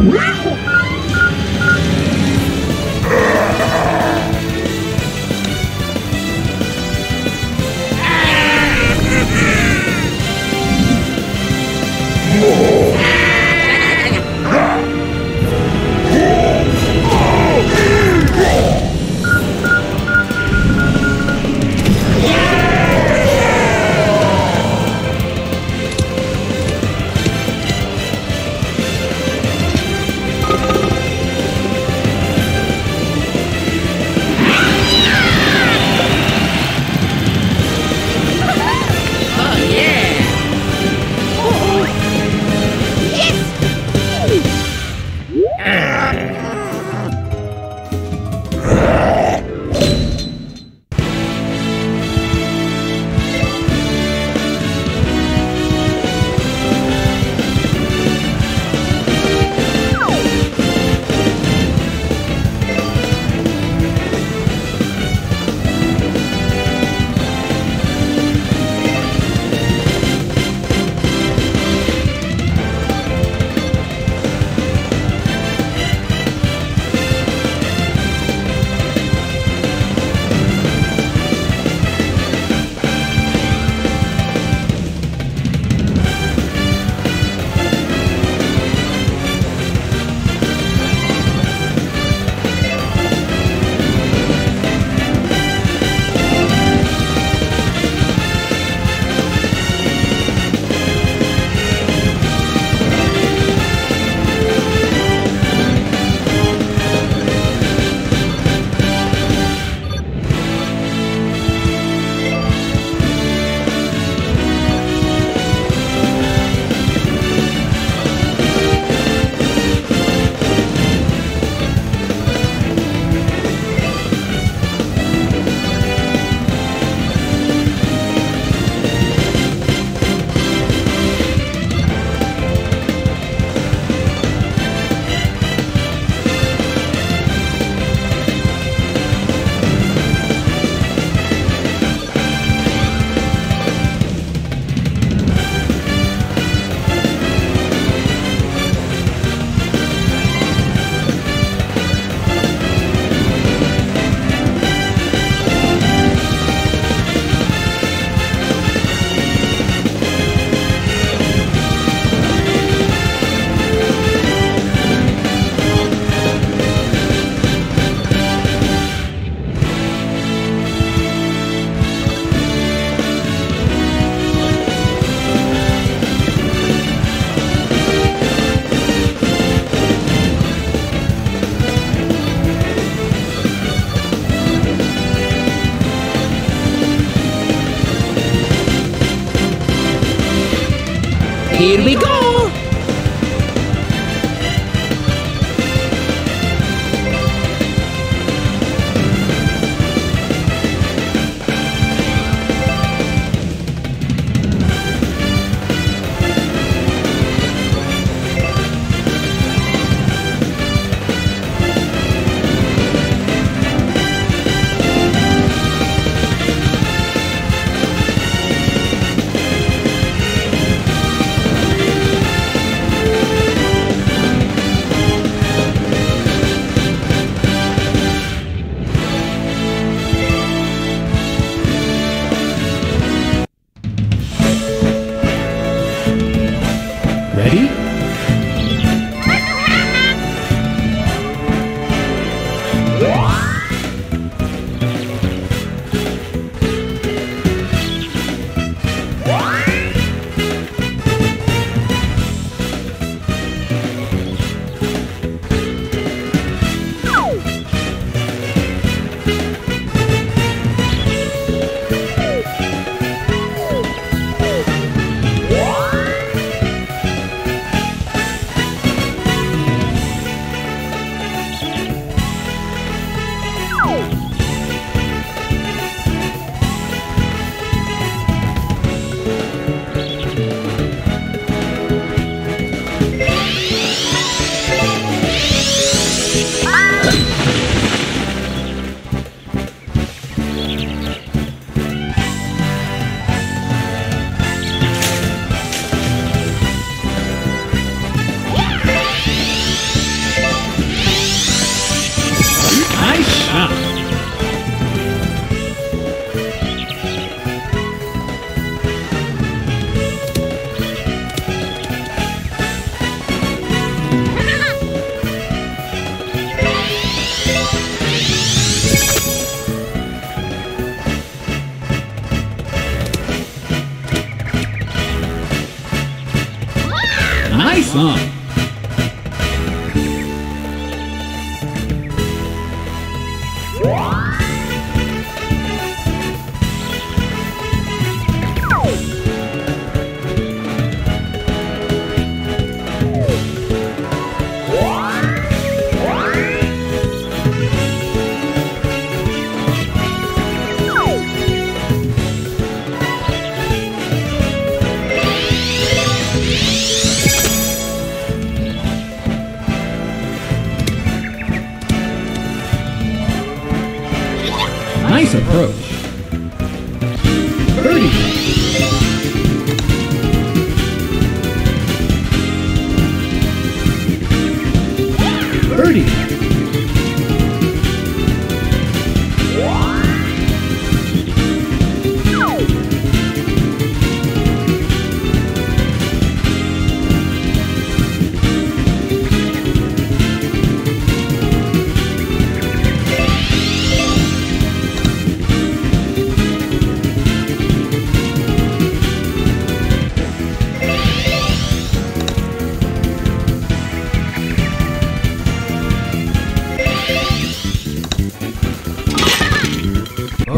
Wow! Here we go! Yeah! fun.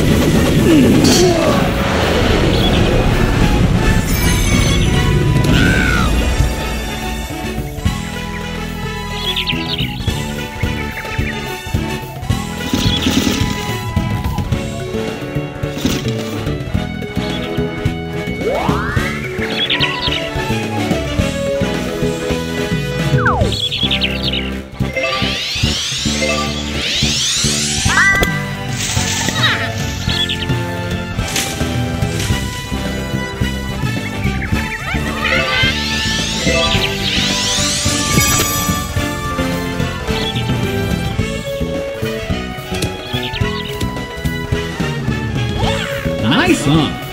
Nice ん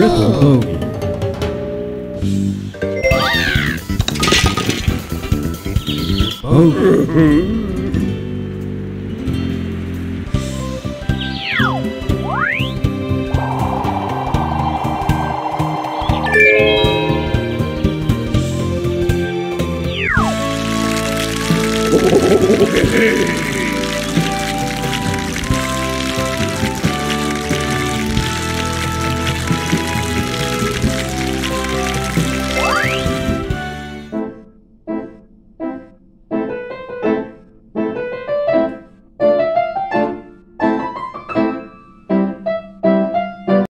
Triple bogey. Bogey.